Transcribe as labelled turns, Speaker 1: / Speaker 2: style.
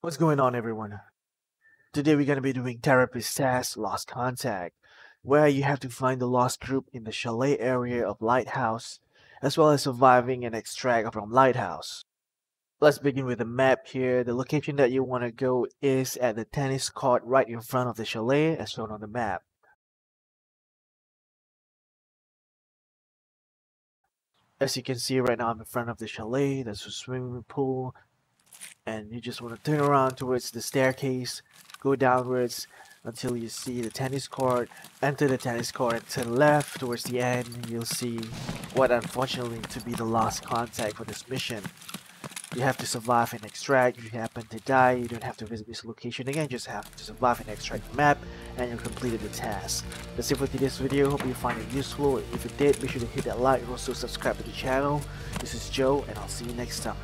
Speaker 1: What's going on everyone? Today we're going to be doing Therapist Task Lost Contact, where you have to find the lost group in the chalet area of Lighthouse, as well as surviving and extract from Lighthouse. Let's begin with the map here. The location that you want to go is at the tennis court right in front of the chalet as shown on the map. As you can see right now I'm in front of the chalet, there's a swimming pool, and you just want to turn around towards the staircase, go downwards until you see the tennis court, enter the tennis court and turn left towards the end, and you'll see what unfortunately to be the last contact for this mission. You have to survive and extract. If you happen to die, you don't have to visit this location again. Just have to survive and extract the map, and you completed the task. That's it for today's video. Hope you find it useful. If you did, be sure to hit that like and also subscribe to the channel. This is Joe, and I'll see you next time.